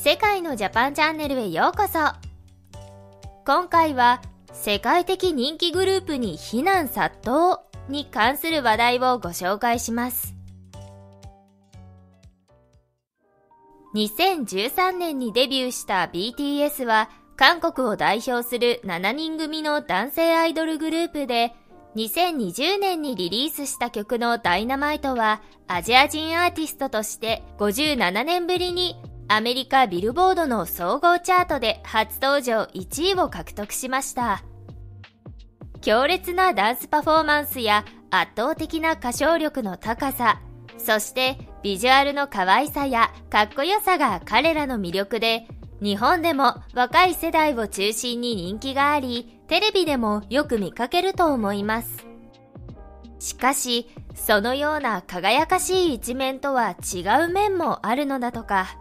世界のジャパンチャンネルへようこそ。今回は世界的人気グループに非難殺到に関する話題をご紹介します。2013年にデビューした BTS は韓国を代表する7人組の男性アイドルグループで2020年にリリースした曲のダイナマイトはアジア人アーティストとして57年ぶりにアメリカビルボードの総合チャートで初登場1位を獲得しました。強烈なダンスパフォーマンスや圧倒的な歌唱力の高さ、そしてビジュアルの可愛さやかっこよさが彼らの魅力で日本でも若い世代を中心に人気があり、テレビでもよく見かけると思います。しかし、そのような輝かしい一面とは違う面もあるのだとか。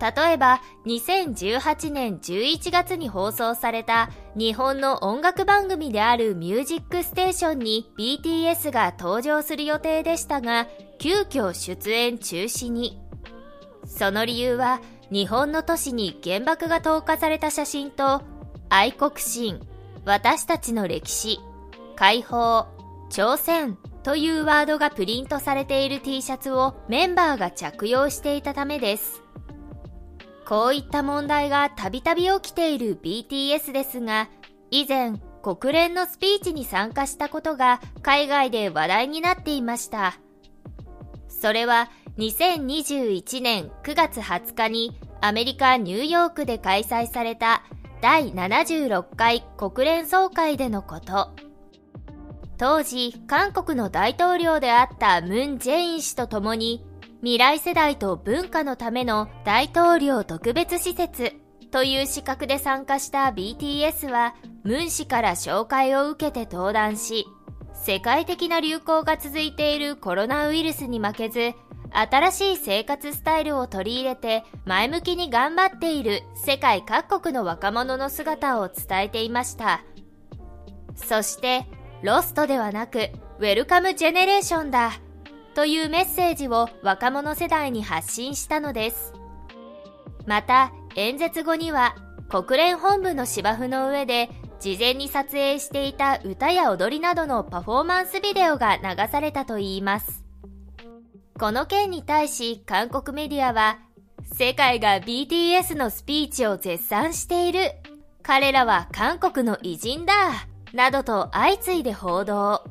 例えば、2018年11月に放送された日本の音楽番組であるミュージックステーションに BTS が登場する予定でしたが、急遽出演中止に。その理由は、日本の都市に原爆が投下された写真と愛国心、私たちの歴史、解放、朝鮮というワードがプリントされている T シャツをメンバーが着用していたためです。こういった問題がたびたび起きている BTS ですが、以前国連のスピーチに参加したことが海外で話題になっていました。それは2021年9月20日にアメリカ・ニューヨークで開催された第76回国連総会でのこと。当時、韓国の大統領であったムン・ジェイン氏と共に未来世代と文化のための大統領特別施設という資格で参加した BTS はムン氏から紹介を受けて登壇し世界的な流行が続いているコロナウイルスに負けず新しい生活スタイルを取り入れて前向きに頑張っている世界各国の若者の姿を伝えていました。そして、ロストではなく、ウェルカムジェネレーションだというメッセージを若者世代に発信したのです。また、演説後には国連本部の芝生の上で事前に撮影していた歌や踊りなどのパフォーマンスビデオが流されたといいます。この件に対し韓国メディアは、世界が BTS のスピーチを絶賛している。彼らは韓国の偉人だ。などと相次いで報道。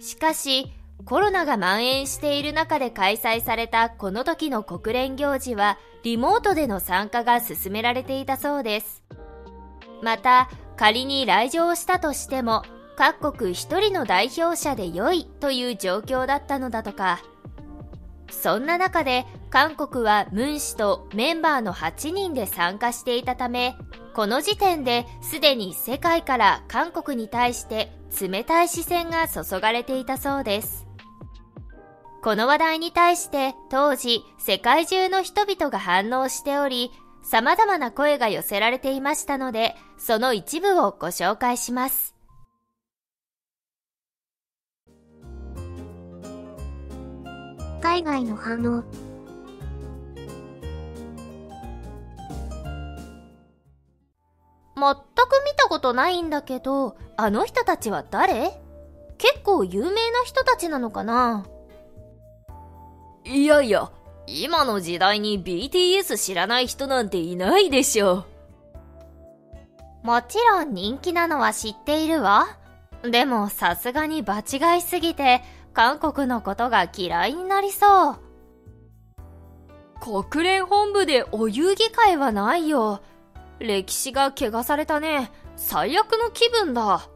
しかし、コロナが蔓延している中で開催されたこの時の国連行事は、リモートでの参加が進められていたそうです。また、仮に来場したとしても、各国一人の代表者で良いという状況だったのだとか。そんな中で韓国はムン氏とメンバーの8人で参加していたため、この時点ですでに世界から韓国に対して冷たい視線が注がれていたそうです。この話題に対して当時世界中の人々が反応しており、様々な声が寄せられていましたので、その一部をご紹介します。海外の反応。全く見たことないんだけど、あの人たちは誰？結構有名な人たちなのかな？いやいや、今の時代に BTS 知らない人なんていないでしょ。もちろん人気なのは知っているわ。でもさすがに場違いすぎて韓国のことが嫌いになりそう。国連本部でお遊戯会はないよ。歴史が汚されたね。最悪の気分だ。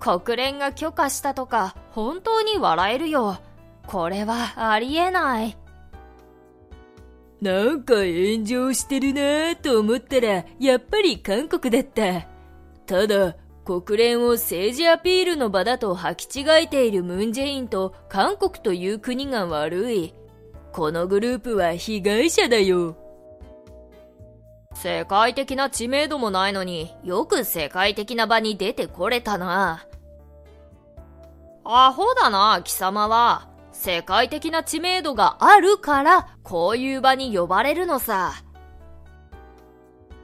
国連が許可したとか、本当に笑えるよ。これはありえない。なんか炎上してるなぁと思ったら、やっぱり韓国だった。ただ、国連を政治アピールの場だと履き違えているムンジェインと韓国という国が悪い。このグループは被害者だよ。世界的な知名度もないのによく世界的な場に出てこれたな。アホだな、貴様は。世界的な知名度があるから、こういう場に呼ばれるのさ。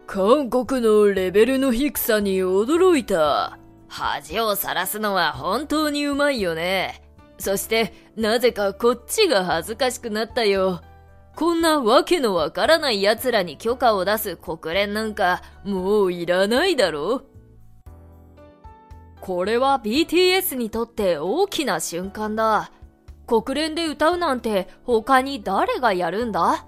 韓国のレベルの低さに驚いた。恥をさらすのは本当にうまいよね。そして、なぜかこっちが恥ずかしくなったよ。こんなわけのわからない奴らに許可を出す国連なんか、もういらないだろこれは BTS にとって大きな瞬間だ。国連で歌うなんて他に誰がやるんだ？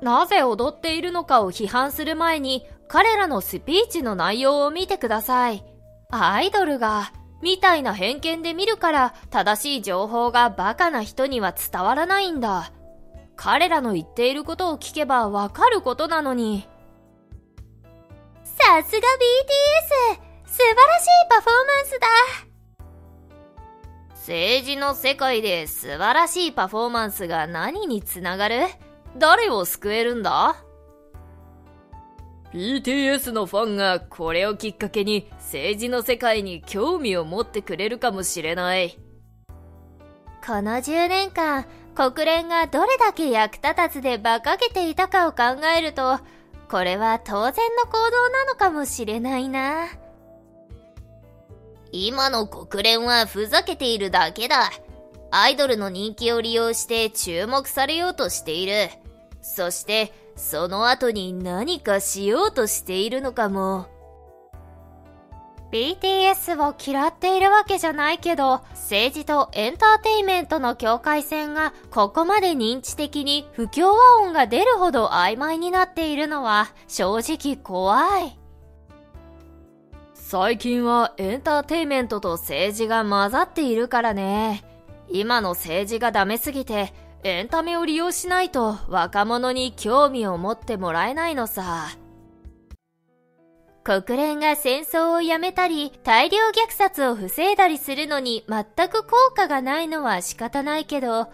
なぜ踊っているのかを批判する前に彼らのスピーチの内容を見てください。アイドルが、みたいな偏見で見るから正しい情報がバカな人には伝わらないんだ。彼らの言っていることを聞けばわかることなのに。さすが BTS! 素晴らしいパフォーマンスだ政治の世界で素晴らしいパフォーマンスが何につながる？誰を救えるんだ？BTS のファンがこれをきっかけに政治の世界に興味を持ってくれるかもしれない。この10年間、国連がどれだけ役立たずで馬鹿げていたかを考えると、これは当然の行動なのかもしれないな。今の国連はふざけているだけだ。アイドルの人気を利用して注目されようとしている。そして、その後に何かしようとしているのかも。BTS を嫌っているわけじゃないけど、政治とエンターテイメントの境界線がここまで認知的に不協和音が出るほど曖昧になっているのは正直怖い。最近はエンターテイメントと政治が混ざっているからね。今の政治がダメすぎてエンタメを利用しないと若者に興味を持ってもらえないのさ。国連が戦争をやめたり、大量虐殺を防いだりするのに全く効果がないのは仕方ないけど、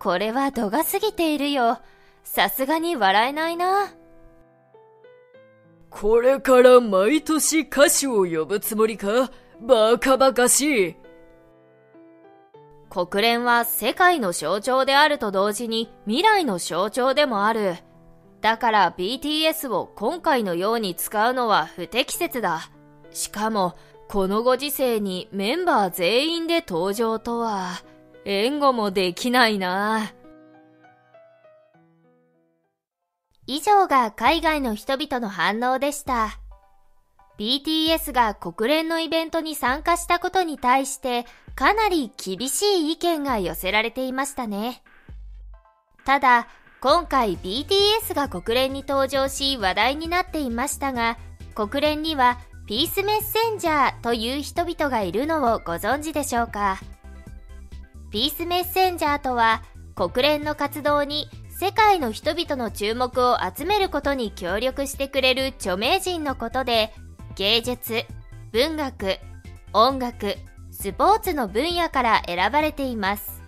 これは度が過ぎているよ。さすがに笑えないな。これから毎年歌手を呼ぶつもりか？バカバカしい。国連は世界の象徴であると同時に未来の象徴でもある。だから BTS を今回のように使うのは不適切だ。しかも、このご時世にメンバー全員で登場とは、援護もできないな。以上が海外の人々の反応でした。BTS が国連のイベントに参加したことに対してかなり厳しい意見が寄せられていましたね。ただ、今回 BTS が国連に登場し話題になっていましたが、国連にはピースメッセンジャーという人々がいるのをご存知でしょうか？ピースメッセンジャーとは国連の活動に世界の人々の注目を集めることに協力してくれる著名人のことで芸術、文学、音楽、スポーツの分野から選ばれています。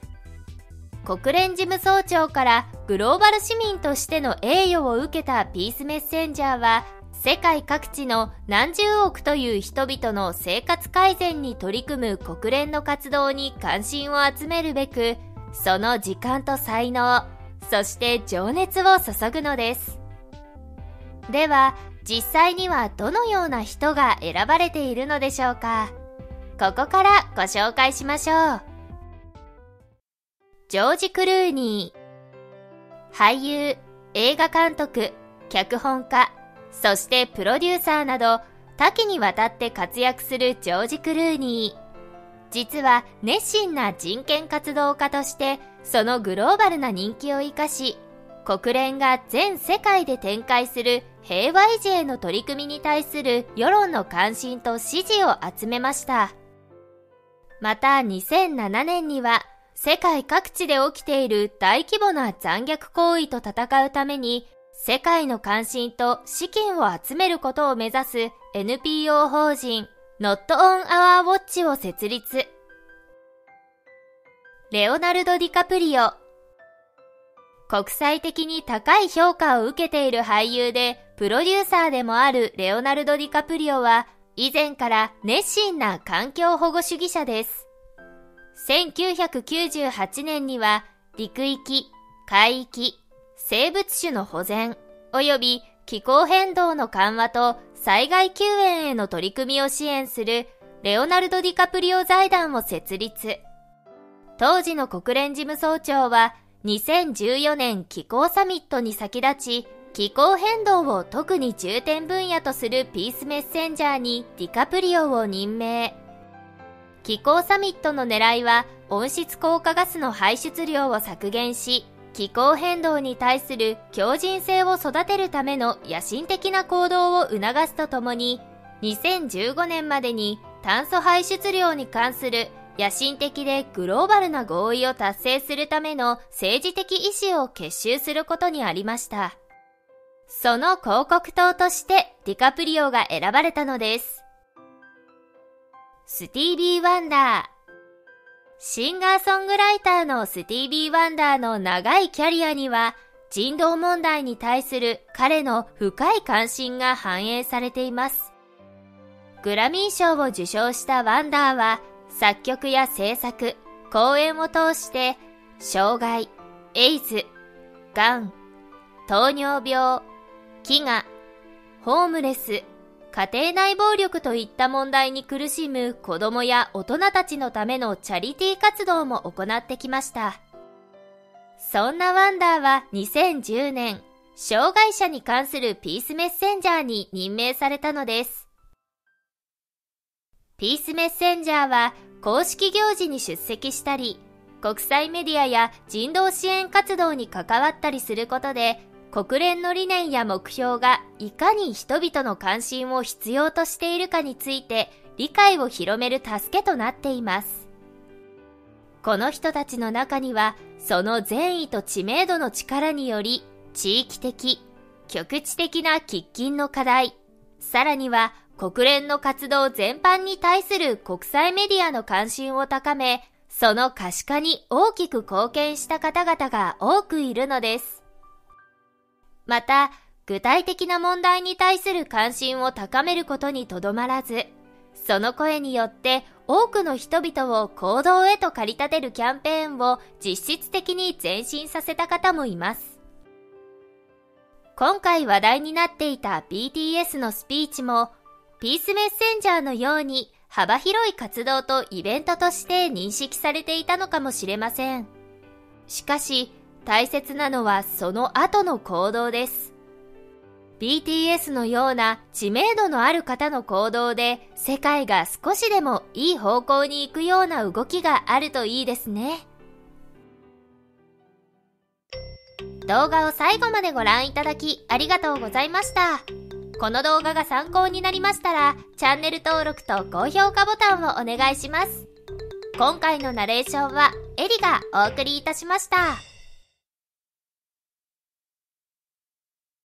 国連事務総長からグローバル市民としての栄誉を受けたピースメッセンジャーは世界各地の何十億という人々の生活改善に取り組む国連の活動に関心を集めるべくその時間と才能そして情熱を注ぐのです。では実際にはどのような人が選ばれているのでしょうか。ここからご紹介しましょう。ジョージ・クルーニー俳優映画監督脚本家そしてプロデューサーなど多岐にわたって活躍するジョージ・クルーニー。実は熱心な人権活動家としてそのグローバルな人気を生かし国連が全世界で展開する平和維持への取り組みに対する世論の関心と支持を集めました。また2007年には世界各地で起きている大規模な残虐行為と戦うために世界の関心と資金を集めることを目指す NPO 法人 Not on Our Watch を設立。レオナルド・ディカプリオ国際的に高い評価を受けている俳優で、プロデューサーでもあるレオナルド・ディカプリオは、以前から熱心な環境保護主義者です。1998年には、陸域、海域、生物種の保全、及び気候変動の緩和と災害救援への取り組みを支援するレオナルド・ディカプリオ財団を設立。当時の国連事務総長は2014年気候サミットに先立ち、気候変動を特に重点分野とするピースメッセンジャーにディカプリオを任命。気候サミットの狙いは温室効果ガスの排出量を削減し、気候変動に対する強靭性を育てるための野心的な行動を促すとともに、2015年までに炭素排出量に関する野心的でグローバルな合意を達成するための政治的意思を結集することにありました。その広告塔としてディカプリオが選ばれたのです。スティービー・ワンダー。シンガーソングライターのスティービー・ワンダーの長いキャリアには人道問題に対する彼の深い関心が反映されています。グラミー賞を受賞したワンダーは作曲や制作、講演を通して障害、エイズ、ガン、糖尿病、飢餓、ホームレス、家庭内暴力といった問題に苦しむ子供や大人たちのためのチャリティー活動も行ってきました。そんなワンダーは2010年、障害者に関するピースメッセンジャーに任命されたのです。ピースメッセンジャーは公式行事に出席したり、国際メディアや人道支援活動に関わったりすることで国連の理念や目標がいかに人々の関心を必要としているかについて理解を広める助けとなっています。この人たちの中にはその善意と知名度の力により地域的、局地的な喫緊の課題、さらには国連の活動全般に対する国際メディアの関心を高め、その可視化に大きく貢献した方々が多くいるのです。また、具体的な問題に対する関心を高めることにとどまらず、その声によって多くの人々を行動へと駆り立てるキャンペーンを実質的に前進させた方もいます。今回話題になっていた BTS のスピーチも、ピースメッセンジャーのように幅広い活動とイベントとして認識されていたのかもしれません。しかし、大切なのはその後の行動です。BTS のような知名度のある方の行動で世界が少しでもいい方向に行くような動きがあるといいですね。動画を最後までご覧いただきありがとうございました。この動画が参考になりましたらチャンネル登録と高評価ボタンをお願いします。今回のナレーションはエリがお送りいたしました。